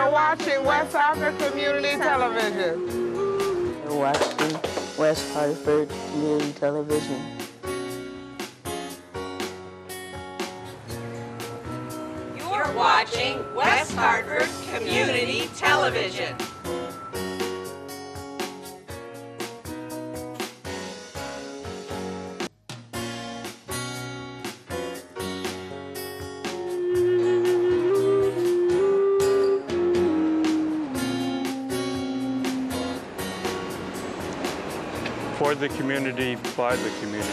You're watching West Hartford Community Television. You're watching West Hartford Community Television. You're watching West Hartford Community Television. The community, by the community.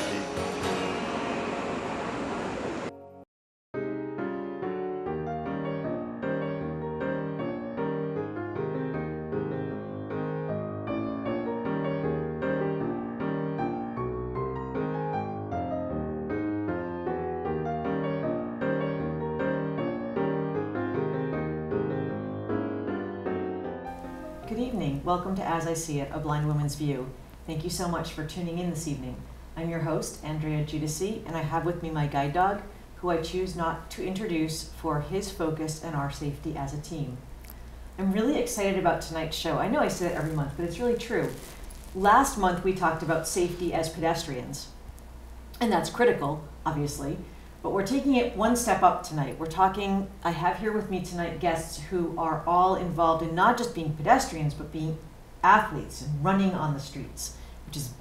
Good evening. Welcome to As I See It, A Blind Woman's View. Thank you so much for tuning in this evening. I'm your host, Andrea Giudici, and I have with me my guide dog, who I choose not to introduce for his focus and our safety as a team. I'm really excited about tonight's show. I know I say it every month, but it's really true. Last month we talked about safety as pedestrians, and that's critical, obviously. But we're taking it one step up tonight. We're talking, I have here with me tonight guests who are all involved in not just being pedestrians, but being athletes and running on the streets, which is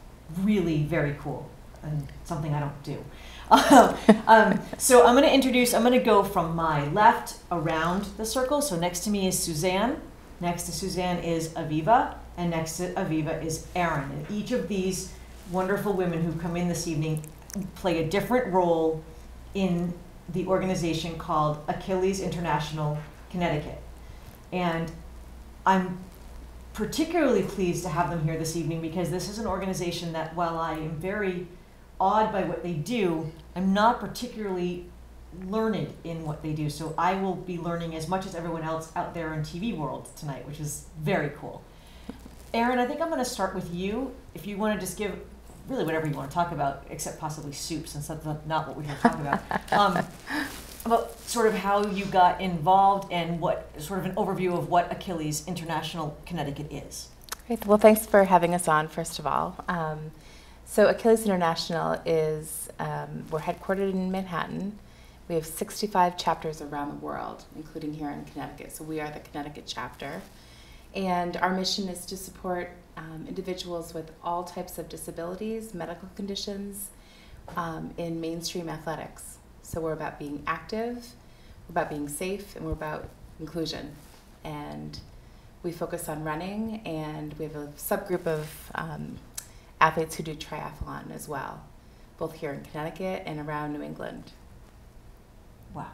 really very cool and something I don't do. um, so I'm going to introduce, I'm going to go from my left around the circle. So next to me is Suzanne, next to Suzanne is Aviva, and next to Aviva is Erin. And each of these wonderful women who come in this evening play a different role in the organization called Achilles International Connecticut. And I'm particularly pleased to have them here this evening because this is an organization that, while I am very awed by what they do, I'm not particularly learned in what they do. So I will be learning as much as everyone else out there in TV world tonight, which is very cool. Erin, I think I'm going to start with you. If you want to just give really whatever you want to talk about, except possibly soup, since that's not- what we're here to talk about. Um, about sort of how you got involved and what sort of an overview of what Achilles International Connecticut is. Great. Well, thanks for having us on, first of all. Um, so, Achilles International is, um, we're headquartered in Manhattan. We have 65 chapters around the world, including here in Connecticut. So, we are the Connecticut chapter. And our mission is to support um, individuals with all types of disabilities, medical conditions, um, in mainstream athletics. So, we're about being active, we're about being safe, and we're about inclusion. And we focus on running, and we have a subgroup of um, athletes who do triathlon as well, both here in Connecticut and around New England. Wow.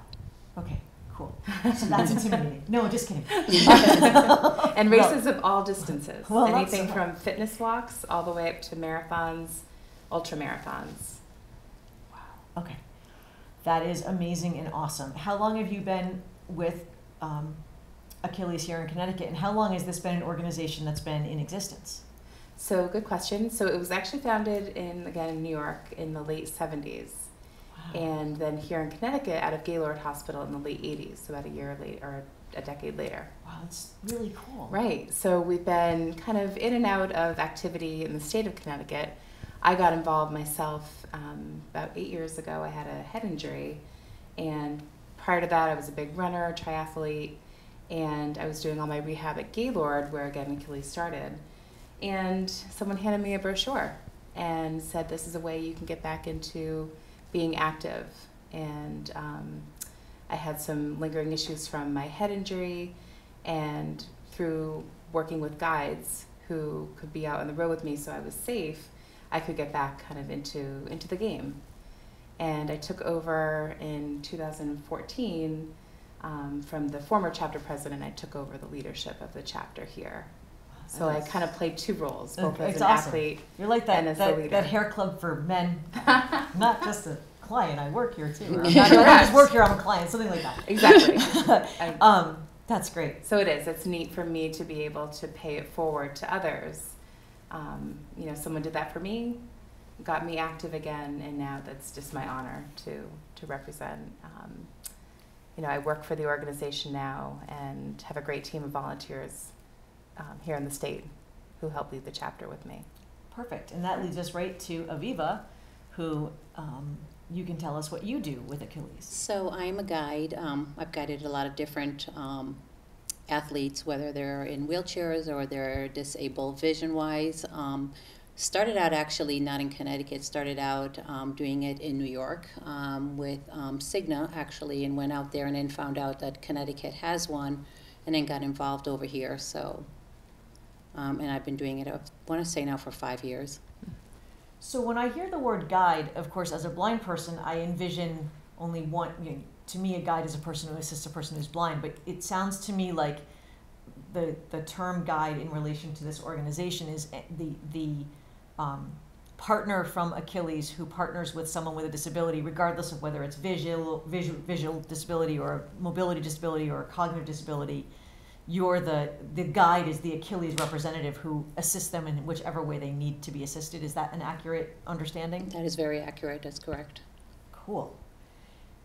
Okay, cool. So that's intimidating. No, just kidding. And races of all distances, Well, anything from fitness walks all the way up to marathons, ultra marathons. Wow. Okay. That is amazing and awesome. How long have you been with um, Achilles here in Connecticut, and how long has this been an organization that's been in existence? So, good question. So, it was actually founded in, again, in New York in the late 70s. And then here in Connecticut, out of Gaylord Hospital in the late 80s, so about a year later, or a decade later. Wow, that's really cool. Right. So we've been kind of in and out of activity in the state of Connecticut. I got involved myself um, about eight years ago. I had a head injury, and prior to that, I was a big runner, triathlete, and I was doing all my rehab at Gaylord, where again Achilles started. And someone handed me a brochure and said, "This is a way you can get back into being active." And um, I had some lingering issues from my head injury, and through working with guides who could be out on the road with me so I was safe, I could get back kind of into into the game. And I took over in 2014 um, from the former chapter president. I took over the leadership of the chapter here. So I kind of played two roles, both as an awesome. athlete. You're like and that, as the that, leader. that hair club for men, not just a client. I work here too. Or I'm not, I just work here. I'm a client. Something like that. Exactly. Um, that's great. So it is. It's neat for me to be able to pay it forward to others. Um, you know, someone did that for me, got me active again, and now that's just my honor to to represent um, you know, I work for the organization now and have a great team of volunteers um, here in the state who help lead the chapter with me. Perfect. And that leads us right to Aviva, who um, you can tell us what you do with Achilles. So I'm a guide. Um, I've guided a lot of different um, athletes, whether they're in wheelchairs or they're disabled vision wise. Um, started out actually not in Connecticut, started out um, doing it in New York um, with um, Cigna actually, and went out there and then found out that Connecticut has one and then got involved over here. So, um, and I've been doing it, I want to say now for five years. So when I hear the word guide, of course, as a blind person, I envision only one. You know, to me, a guide is a person who assists a person who's blind. But it sounds to me like the the term guide in relation to this organization is eh, the the um, partner from Achilles who partners with someone with a disability, regardless of whether it's visual visual, visual disability or mobility disability or cognitive disability you're the the guide is the Achilles representative who assists them in whichever way they need to be assisted. Is that an accurate understanding? That is very accurate. That's correct. Cool.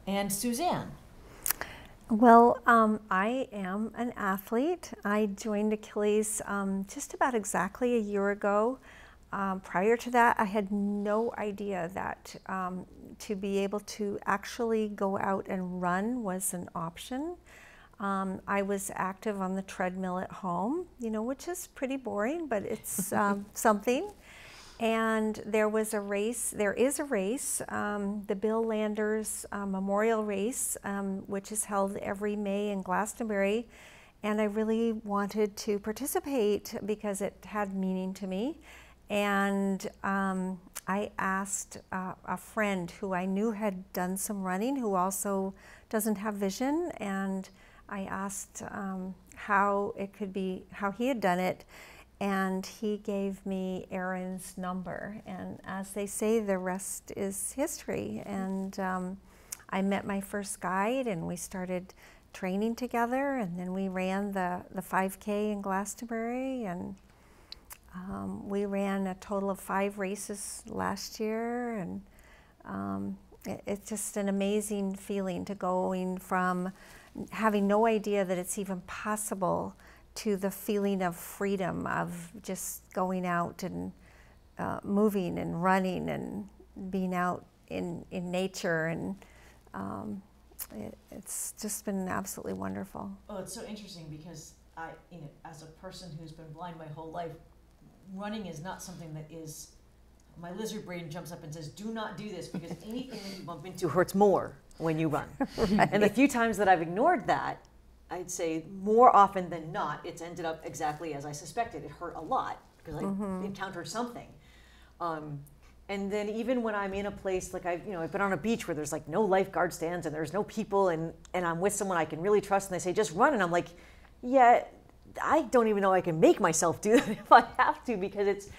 And Suzanne. Well, um, I am an athlete. I joined Achilles um, just about exactly a year ago. Um, prior to that, I had no idea that um, to be able to actually go out and run was an option. Um, I was active on the treadmill at home, you know, which is pretty boring, but it's um, something. And there was a race, there is a race, um, the Bill Landers uh, Memorial Race, um, which is held every May in Glastonbury. And I really wanted to participate because it had meaning to me. And um, I asked uh, a friend who I knew had done some running, who also doesn't have vision, and I asked um, how it could be, how he had done it, and he gave me Erin's number. And as they say, the rest is history. And um, I met my first guide, and we started training together, and then we ran the, the 5K in Glastonbury, and um, we ran a total of five races last year, and um, it, it's just an amazing feeling to going from having no idea that it's even possible to the feeling of freedom of just going out and uh, moving and running and being out in, in nature and um, it, it's just been absolutely wonderful. Oh, it's so interesting because I, you know, as a person who's been blind my whole life, running is not something that is. My lizard brain jumps up and says, "Do not do this because anything that you bump into hurts more." when you run. right. And the few times that I've ignored that, I'd say more often than not, it's ended up exactly as I suspected. It hurt a lot because I mm-hmm. encountered something. Um, and then even when I'm in a place like I've, you know, I've been on a beach where there's like no lifeguard stands and there's no people and, and I'm with someone I can really trust and they say, just run. And I'm like, yeah, I don't even know I can make myself do that if I have to because it's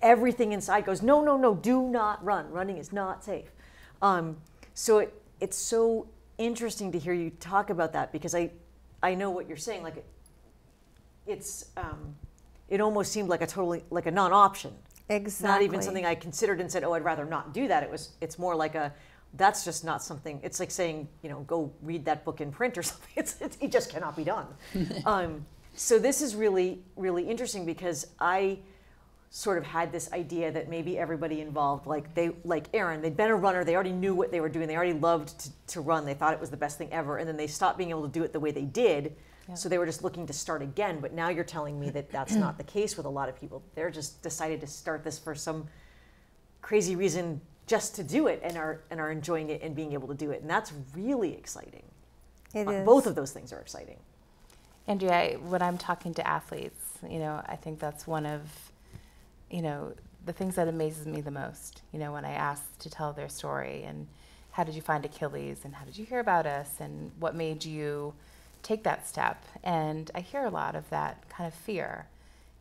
everything inside goes, no, no, no, do not run. Running is not safe. Um, so it, it's so interesting to hear you talk about that because I, I know what you're saying. Like, it, it's, um, it almost seemed like a totally like a non-option. Exactly. Not even something I considered and said, oh, I'd rather not do that. It was, it's more like a, that's just not something. It's like saying, you know, go read that book in print or something. It's, it's it just cannot be done. um, so this is really, really interesting because I sort of had this idea that maybe everybody involved, like they, like Erin, they'd been a runner, they already knew what they were doing, they already loved to, to run, they thought it was the best thing ever, and then they stopped being able to do it the way they did, yeah. so they were just looking to start again. But now you're telling me that that's not the case with a lot of people. They're just decided to start this for some crazy reason just to do it and are and are enjoying it and being able to do it, and that's really exciting. It uh. Both of those things are exciting. Andrea, when I'm talking to athletes, you know, I think that's one of you know, the things that amazes me the most, you know, when I ask to tell their story and how did you find Achilles and how did you hear about us and what made you take that step? And I hear a lot of that kind of fear.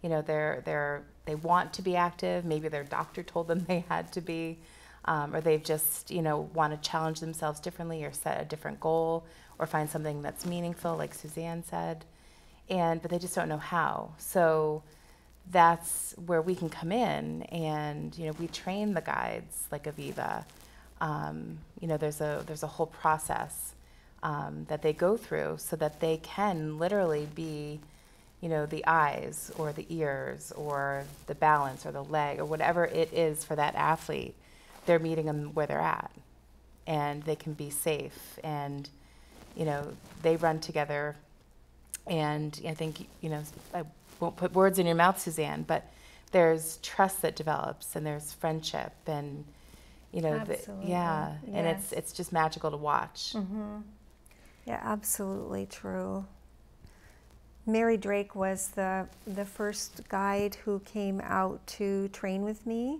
You know, they're they're they want to be active. Maybe their doctor told them they had to be, um, or they've just you know want to challenge themselves differently or set a different goal or find something that's meaningful, like Suzanne said, and but they just don't know how. So that's where we can come in and you know we train the guides like Aviva. Um, you know there's a there's a whole process um, that they go through so that they can literally be, you know, the eyes or the ears or the balance or the leg or whatever it is for that athlete. They're meeting them where they're at and they can be safe and, you know, they run together. And I think, you know, I won't put words in your mouth, Suzanne, but there's trust that develops and there's friendship and, you know, the, yeah, and it's it's just magical to watch. Mm-hmm. Yeah, absolutely true. Mary Drake was the the first guide who came out to train with me,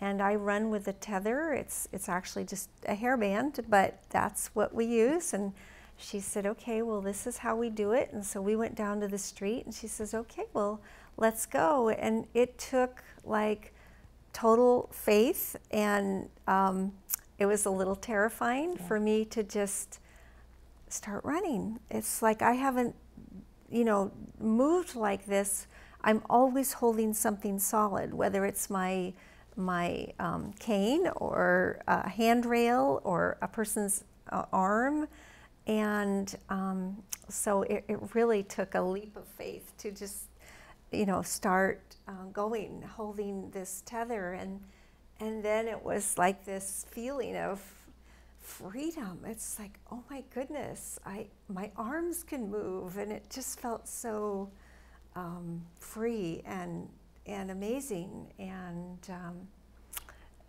and I run with a tether. It's it's actually just a hairband, but that's what we use. And she said, "Okay, well, this is how we do it." And so we went down to the street, and she says, "Okay, well, let's go." And it took like total faith, and um, it was a little terrifying for me to just start running. It's like I haven't, you know, moved like this. I'm always holding something solid, whether it's my my um, cane or a handrail or a person's uh, arm, and um, so it, it really took a leap of faith to just, you know, start uh, going, holding this tether, and and then it was like this feeling of freedom. It's like, oh my goodness, I my arms can move, and it just felt so um, free and and amazing, and um,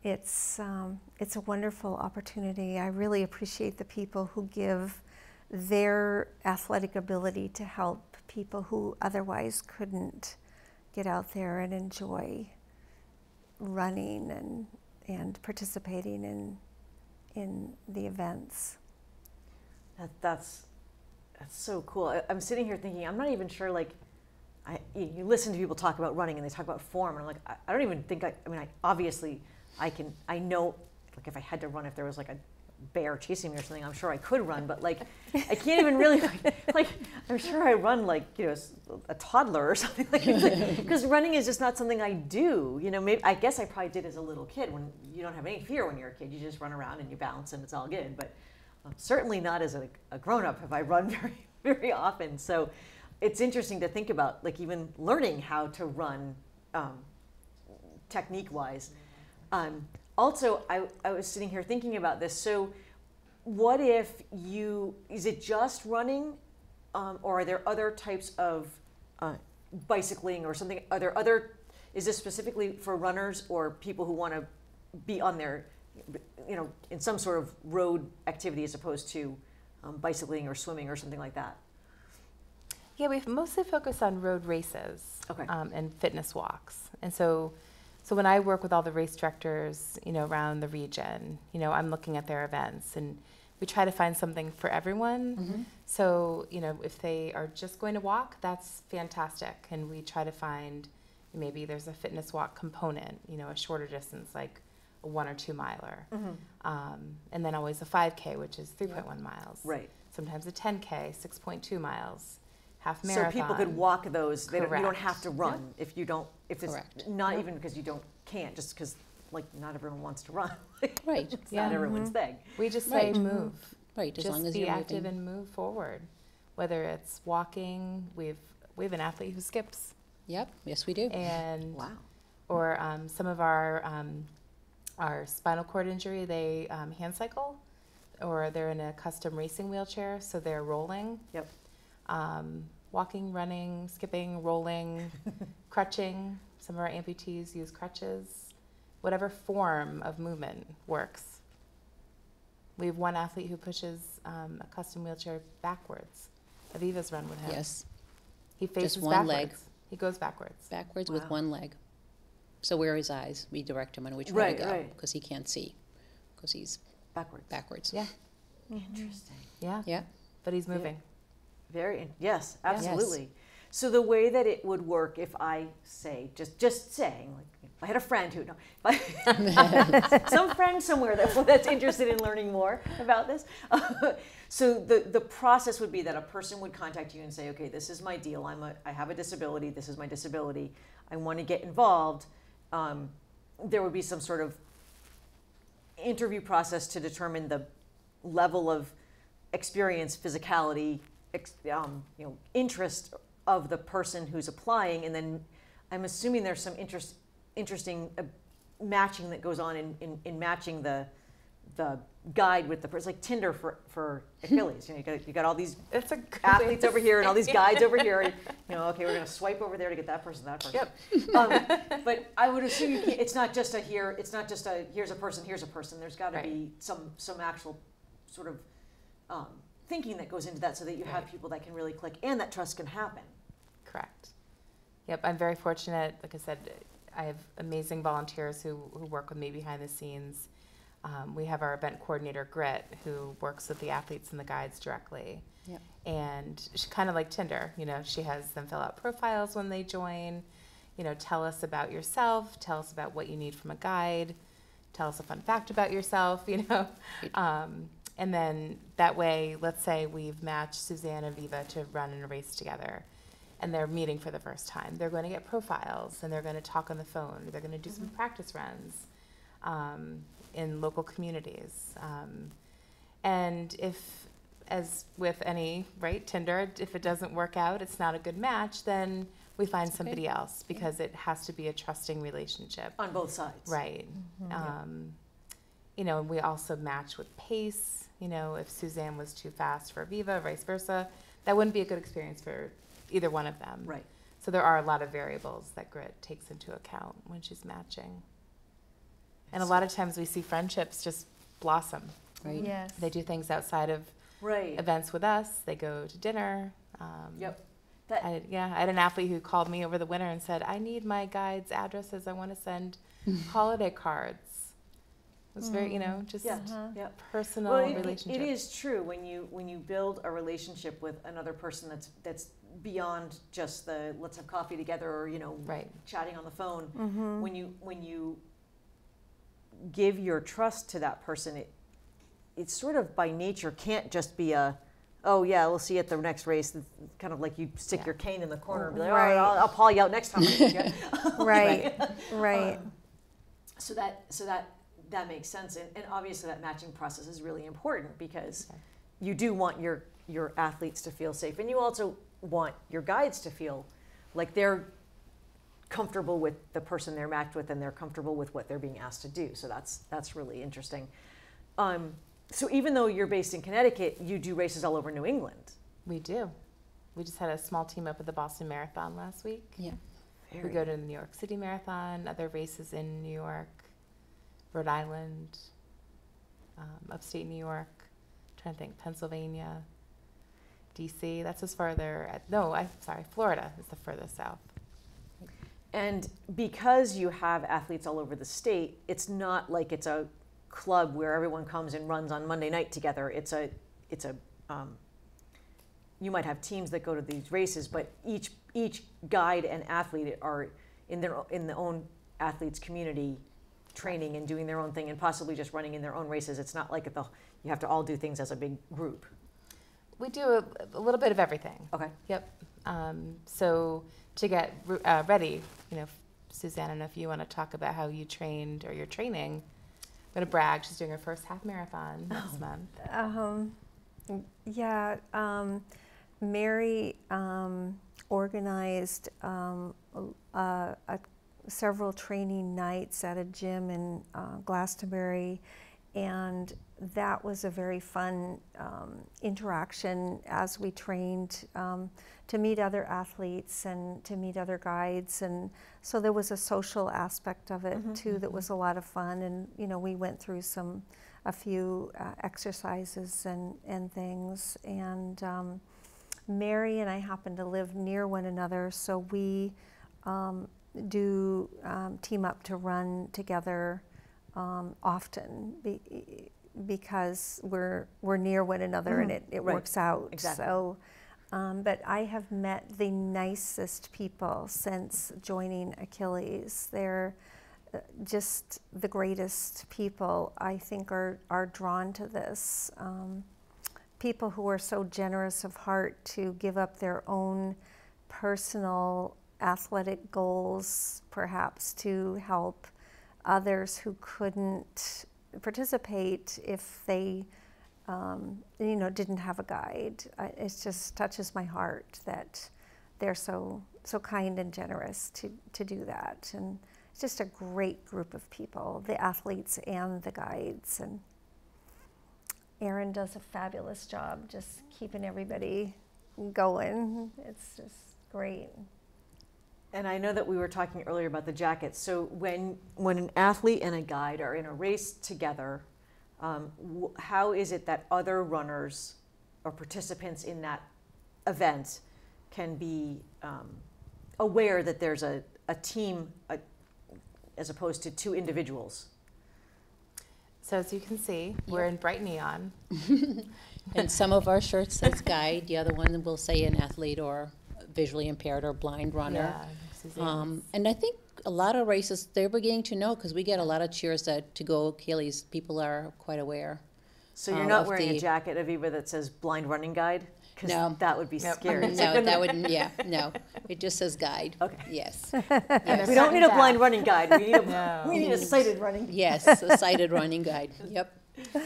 it's um, it's a wonderful opportunity. I really appreciate the people who give their athletic ability to help people who otherwise couldn't get out there and enjoy running and and participating in in the events. That, that's that's so cool. I, I'm sitting here thinking, I'm not even sure. Like, I you, listen to people talk about running and they talk about form, and I'm like, I, I don't even think I. I mean, I obviously, I can. I know, like, if I had to run, if there was like a bear chasing me or something, I'm sure I could run. But like, I can't even really like. like I'm sure I run like you know a toddler or something like because running is just not something I do. You know, maybe I guess I probably did as a little kid when you don't have any fear when you're a kid. You just run around and you bounce and it's all good. But um, certainly not as a, a grown up have I run very very often. So it's interesting to think about like even learning how to run um, technique wise. Um, also, I, I was sitting here thinking about this. So, what if you, is it just running, um, or are there other types of uh, bicycling or something? Are there other, is this specifically for runners or people who want to be on their, you know, in some sort of road activity as opposed to um, bicycling or swimming or something like that? Yeah, we've mostly focused on road races Okay. um, and fitness walks. And so, so when I work with all the race directors, you know, around the region, you know, I'm looking at their events and we try to find something for everyone. So, you know, if they are just going to walk, that's fantastic. And we try to find maybe there's a fitness walk component, you know, a shorter distance like a one or two miler. Um, and then always a 5K, which is 3.1 miles. Right. Sometimes a 10K, 6.2 miles, half So people could walk those. They don't, you don't have to run if you don't. If it's Correct. not even because you don't can't, just because like not everyone wants to run. Right. it's Yeah. not everyone's thing. We just say Right. move. Right, as just long as be you're active moving. and move forward. Whether it's walking, we've we have an athlete who skips, Yep, yes, we do. and Wow. or um, some of our um, our spinal cord injury, they um, hand cycle, or they're in a custom racing wheelchair, so they're rolling. Yep. Um, walking, running, skipping, rolling, crutching. Some of our amputees use crutches. Whatever form of movement works. We have one athlete who pushes um, a custom wheelchair backwards. Aviva's run with him. Yes, He faces one leg. backwards. He goes backwards. backwards with one leg. So where are his eyes? We direct him on which Right, way to go right. because he can't see because he's Backwards. backwards. Yeah, Interesting. yeah. Yeah. But he's moving. Very. Yes. Absolutely. So the way that it would work, if I say just just saying, like if I had a friend who no, if I, some friend somewhere that, that's interested in learning more about this. so the the process would be that a person would contact you and say, okay, this is my deal. I'm a I have a disability. This is my disability. I want to get involved. Um, there would be some sort of interview process to determine the level of experience, physicality, um, you know, interest of the person who's applying, and then I'm assuming there's some interest, interesting uh, matching that goes on in, in, in matching the the guide with the person, It's like Tinder for, for Achilles. You know, you got, you got all these It's a athletes over here and all these guides over here. and, You know, okay, we're going to swipe over there to get that person, that person. Yep. Um, but I would assume you it's not just a here. It's not just a here's a person, here's a person. There's got to Right. be some some actual sort of um, thinking that goes into that, so that you have people that can really click and that trust can happen. Correct. Yep, I'm very fortunate. Like I said, I have amazing volunteers who, who work with me behind the scenes. Um, we have our event coordinator, Grit, who works with the athletes and the guides directly. Yep. And she's kind of like Tinder, you know, she has them fill out profiles when they join. You know, tell us about yourself, tell us about what you need from a guide, tell us a fun fact about yourself, you know. Um, and then that way, let's say we've matched Suzanne and Viva to run in a race together and they're meeting for the first time. They're going to get profiles and they're going to talk on the phone. They're going to do some practice runs um, in local communities. Um, and if, as with any, right, Tinder, if it doesn't work out, it's not a good match, then we find somebody else because it has to be a trusting relationship. On both sides. Right. Um, you know, and we also match with pace. You know, if Suzanne was too fast for Viva, vice versa, that wouldn't be a good experience for either one of them. Right. So there are a lot of variables that Grit takes into account when she's matching. And a lot of times we see friendships just blossom. Right. Yes. They do things outside of Right. events with us. They go to dinner. Um, Yep. That, I, yeah, I had an athlete who called me over the winter and said, "I need my guide's addresses. I want to send holiday cards." It was very, you know, mm-hmm. just yeah. Uh-huh. Yeah. personal Well, it- it- relationship. it is true when you when you build a relationship with another person that's that's beyond just the let's have coffee together or you know Right. chatting on the phone. Mm-hmm. When you when you give your trust to that person, it it sort of by nature can't just be a oh yeah we'll see you at the next race. It's kind of like you stick Yeah. your cane in the corner and be like Right. oh I'll, I'll call you out next time. I you." Right. Um, right. so that so that that makes sense and, and obviously that matching process is really important because you do want your your athletes to feel safe and you also want your guides to feel like they're comfortable with the person they're matched with and they're comfortable with what they're being asked to do so that's that's really interesting um, so even though you're based in connecticut you do races all over new england we do. We just had a small team up at the Boston Marathon last week. Yeah. We go to the New York City Marathon, other races in New York, Rhode Island, um, upstate New York. trying to think, Pennsylvania, D.C. That's as far there. At, no, I'm sorry, Florida is the furthest south. And because you have athletes all over the state, it's not like it's a club where everyone comes and runs on Monday night together. It's a, it's a, um, you might have teams that go to these races, but each each guide and athlete are in their in their own athletes community, training and doing their own thing, and possibly just running in their own races. It's not like the you have to all do things as a big group. We do a, a little bit of everything. Okay. Yep. Um, so to get uh, ready, you know, Suzanne, I don't know if you want to talk about how you trained or your training. I'm going to brag. She's doing her first half marathon next month. Um, yeah, um, Mary um, organized um, uh, a, several training nights at a gym in uh, Glastonbury, and that was a very fun um, interaction as we trained um, to meet other athletes and to meet other guides, and so there was a social aspect of it too that was a lot of fun, and you know we went through some a few uh, exercises and and things, and um, Mary and I happen to live near one another, so we um, do um, team up to run together um, often be, because we're we're near one another and it, it Right. works out. Exactly. So, um, but I have met the nicest people since joining Achilles. They're uh, just the greatest people. I think are are drawn to this. Um, people who are so generous of heart to give up their own personal athletic goals, perhaps to help others who couldn't participate if they um, you know, didn't have a guide. It just touches my heart that they're so so kind and generous to to do that, and it's just a great group of people, the athletes and the guides, and Erin does a fabulous job just keeping everybody going. It's just great. And I know that we were talking earlier about the jackets. So when when an athlete and a guide are in a race together, um, w- how is it that other runners or participants in that event can be um, aware that there's a, a team a, as opposed to two individuals? So as you can see, we're in bright neon. And some of our shirts says guide, the other one will say an athlete or visually impaired or blind runner. Yeah, Um, and I think a lot of races, they're beginning to know, because we get a lot of cheers that to go Achilles, people are quite aware. So you're Um, not of wearing a the- jacket, Aviva, that says blind running guide? Because No. that would be Nope. scary. No, that wouldn't, yeah, no, it just says guide. Okay. Yes, And We don't need a blind running guide. We need a, No. we need a sighted running guide. yes, a sighted running guide, yep.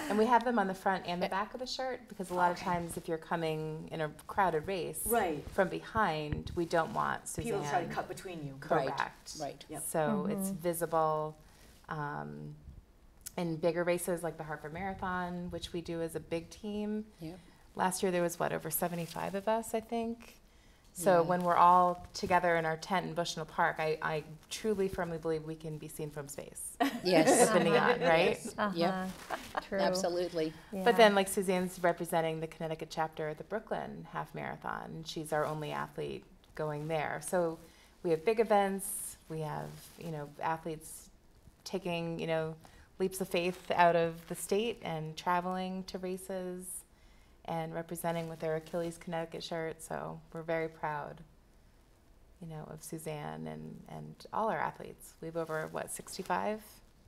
And we have them on the front and the back of the shirt because a lot of times if you're coming in a crowded race Right. from behind, we don't want Suzanne. People try to cut between you. Correct. right. Yep. So it's visible. Um, in bigger races like the Hartford Marathon, which we do as a big team. Yep. Last year there was what over 75 of us, I think. So Yeah. when we're all together in our tent in Bushnell Park, I, I truly firmly believe we can be seen from space Yes, with the neon, right? Yep. Uh-huh. True. absolutely. Yeah. But then, like Suzanne's representing the Connecticut chapter at the Brooklyn Half Marathon. and She's our only athlete going there. So we have big events. We have you know athletes taking you know leaps of faith out of the state and traveling to races and representing with their Achilles Connecticut shirt. So we're very proud. You know, of Suzanne and, and all our athletes. We have over, what, 65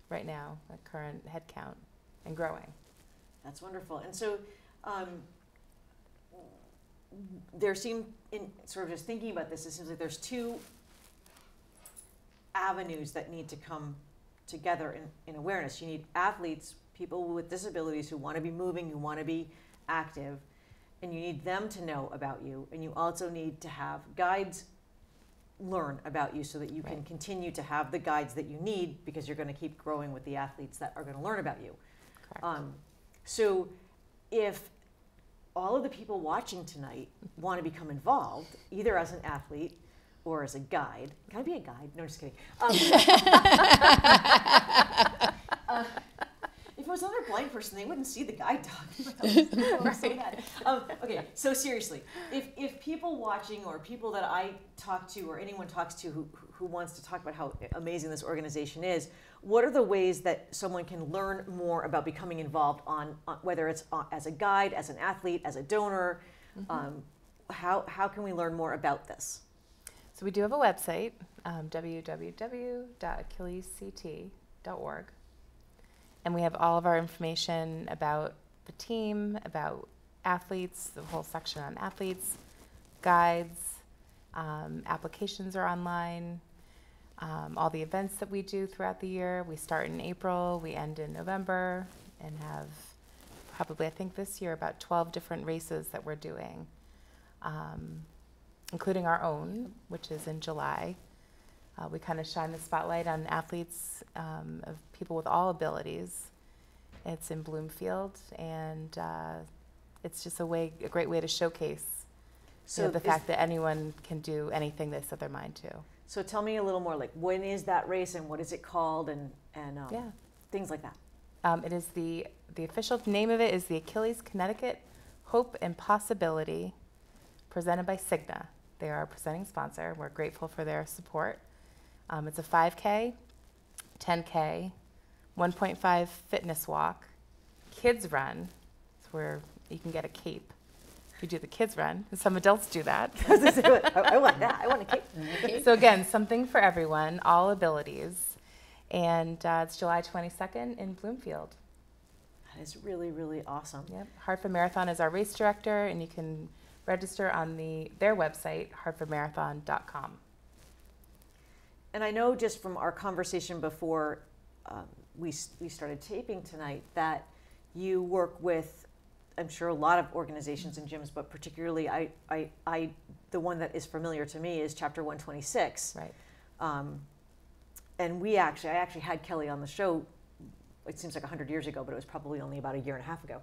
right now, at current head count, and growing. That's wonderful. And so, um, there seem in sort of just thinking about this, it seems like there's two avenues that need to come together in, in awareness. You need athletes, people with disabilities who want to be moving, who want to be active, and you need them to know about you. And you also need to have guides learn about you so that you can continue to have the guides that you need because you're going to keep growing with the athletes that are going to learn about you. Um, so, if all of the people watching tonight want to become involved, either as an athlete or as a guide, can I be a guide? No, just kidding. Um, uh, if it was another blind person, they wouldn't see the guide dog. Was so. Um, okay, so seriously, if, if people watching or people that I talk to or anyone talks to who, who wants to talk about how amazing this organization is, what are the ways that someone can learn more about becoming involved on, on whether it's on, as a guide, as an athlete, as a donor? Um, how, how can we learn more about this? So we do have a website, um, www.achillesct.org. And we have all of our information about the team, about athletes, the whole section on athletes, guides, um, applications are online, um, all the events that we do throughout the year. We start in April, we end in November, and have probably, I think this year, about 12 different races that we're doing. Um, including our own, which is in July. Uh, we kind of shine the spotlight on athletes um, of people with all abilities. It's in Bloomfield, and uh, it's just a way, a great way to showcase you know, the fact that anyone can do anything they set their mind to. So tell me a little more, like when is that race and what is it called and, and um, Yeah. things like that. Um, it is the the official name of it is the Achilles Connecticut Hope and Possibility, presented by Cigna. They are our presenting sponsor. We're grateful for their support. Um, it's a 5K, 10K, 1.5 fitness walk, kids run. It's where you can get a cape if you do the kids run. Some adults do that. I, I want that. I want a cake. so again, something for everyone, all abilities, and uh, it's July 22nd in Bloomfield. That is really, really awesome. Yep. Hartford Marathon is our race director, and you can register on the their website, hartfordmarathon.com. And I know just from our conversation before um, we, we started taping tonight that you work with I'm sure a lot of organizations and gyms, but particularly I, I, I, the one that is familiar to me is Chapter 126. Right. Um, and we actually, I actually had Kelly on the show. It seems like 100 years ago, but it was probably only about a year and a half ago.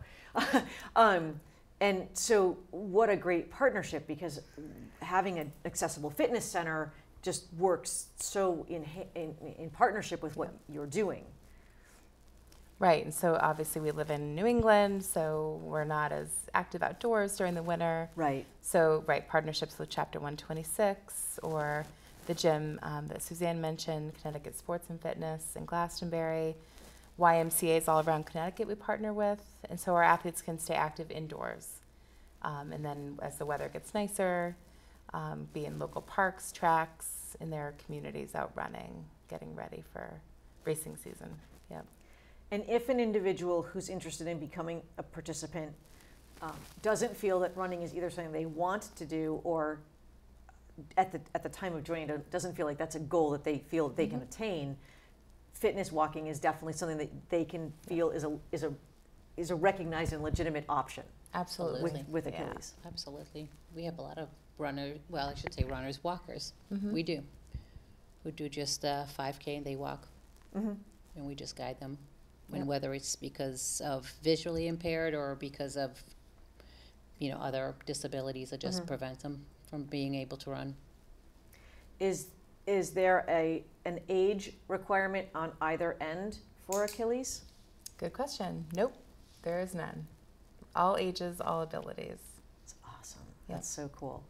um, and so, what a great partnership because having an accessible fitness center just works so in, in, in partnership with what you're doing. Right, and so obviously we live in New England, so we're not as active outdoors during the winter. Right. So, right, partnerships with Chapter 126 or the gym um, that Suzanne mentioned, Connecticut Sports and Fitness in Glastonbury, YMCA's all around Connecticut we partner with, and so our athletes can stay active indoors. Um, and then as the weather gets nicer, um, be in local parks, tracks, in their communities out running, getting ready for racing season. Yep. And if an individual who's interested in becoming a participant um, doesn't feel that running is either something they want to do or at the, at the time of joining it doesn't feel like that's a goal that they feel that they mm-hmm. can attain, fitness walking is definitely something that they can feel is a, is a, is a recognized and legitimate option. Absolutely. With, with Achilles. Yeah. Absolutely. We have a lot of runners, well, I should say runners, walkers. Mm-hmm. We do. Who do just uh, 5K and they walk. Mm-hmm. And we just guide them and whether it's because of visually impaired or because of you know other disabilities that just mm-hmm. prevent them from being able to run. Is is there a an age requirement on either end for Achilles? Good question. Nope, there is none. All ages, all abilities. It's awesome. Yep. That's so cool.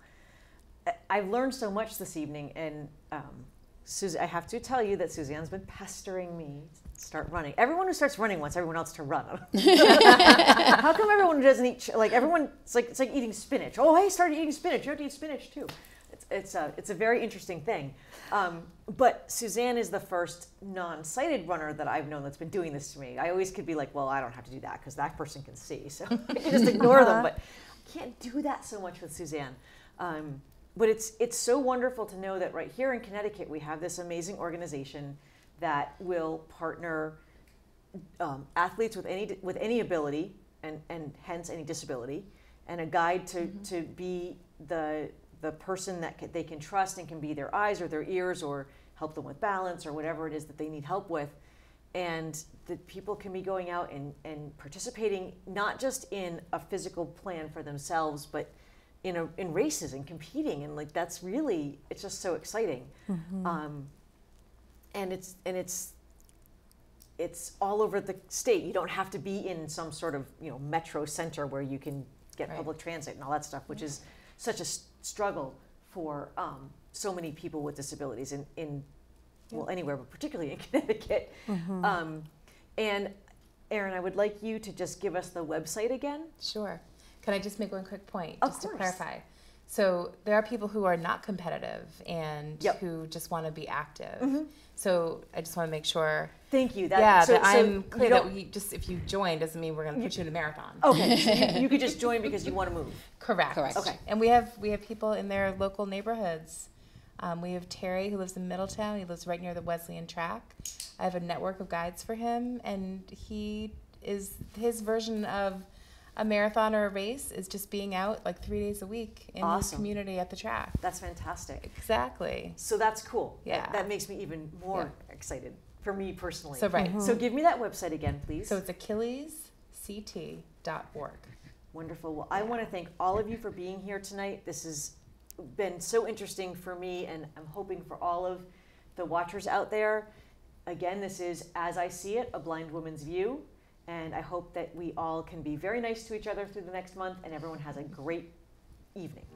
I've learned so much this evening, and um, Susie, I have to tell you that Suzanne's been pestering me to start running. Everyone who starts running wants everyone else to run. How come everyone who doesn't eat like everyone? It's like it's like eating spinach. Oh, hey, started eating spinach. You have to eat spinach too. It's it's a it's a very interesting thing. Um, but Suzanne is the first non-sighted runner that I've known that's been doing this to me. I always could be like, well, I don't have to do that because that person can see, so I can just ignore them. Uh-huh. But I can't do that so much with Suzanne. Um, but it's it's so wonderful to know that right here in Connecticut we have this amazing organization that will partner um, athletes with any with any ability and and hence any disability and a guide to mm-hmm. to be the the person that can, they can trust and can be their eyes or their ears or help them with balance or whatever it is that they need help with and that people can be going out and, and participating not just in a physical plan for themselves but in a, in races and competing and like that's really it's just so exciting mm-hmm. um, and it's and it's it's all over the state you don't have to be in some sort of you know metro center where you can get right. public transit and all that stuff which is such a s- struggle for um, so many people with disabilities in, in well anywhere but particularly in connecticut mm-hmm. um, and Erin, I would like you to just give us the website again. Sure. Can I just make one quick point, of just course. to clarify? So there are people who are not competitive and yep. who just want to be active. Mm-hmm. So I just want to make sure. Thank you. That, yeah, so, that so I'm clear that we just if you join doesn't mean we're going to put you in a marathon. Okay, so you, you, could just join because you want to move. Correct. Correct. Okay. And we have we have people in their local neighborhoods. Um, we have Terry who lives in Middletown. He lives right near the Wesleyan track. I have a network of guides for him, and he is his version of a marathon or a race is just being out like three days a week in awesome. the community at the track. That's fantastic. Exactly. So that's cool. Yeah. That, that makes me even more yeah. excited for me personally. So right. Mm-hmm. So give me that website again, please. So it's AchillesCT.org. Wonderful. Well, I want to thank all of you for being here tonight. This has been so interesting for me, and I'm hoping for all of the watchers out there. Again, this is As I See It, a Blind Woman's View. And I hope that we all can be very nice to each other through the next month and everyone has a great evening.